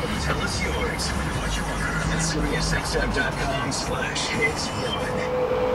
So tell us yours. What you want. at SiriusXM.com slash hits one.